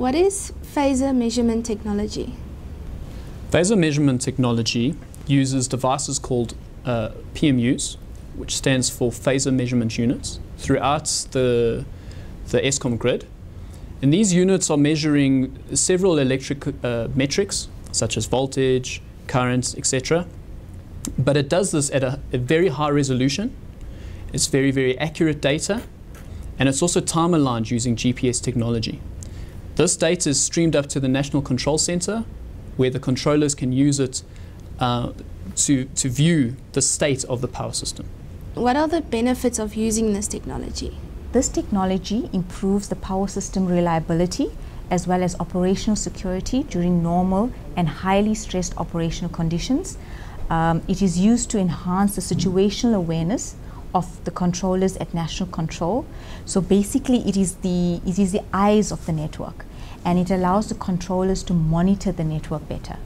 What is phasor measurement technology? Phasor measurement technology uses devices called uh, PMUs, which stands for phasor measurement units, throughout the, the Eskom grid. And these units are measuring several electric uh, metrics, such as voltage, current, etc. But it does this at a, a very high resolution. It's very, very accurate data. And it's also time aligned using GPS technology. This data is streamed up to the National Control Center, where the controllers can use it uh, to, to view the state of the power system. What are the benefits of using this technology? This technology improves the power system reliability as well as operational security during normal and highly stressed operational conditions. Um, it is used to enhance the situational awareness of the controllers at national control. So basically it is the, it is the eyes of the network and it allows the controllers to monitor the network better.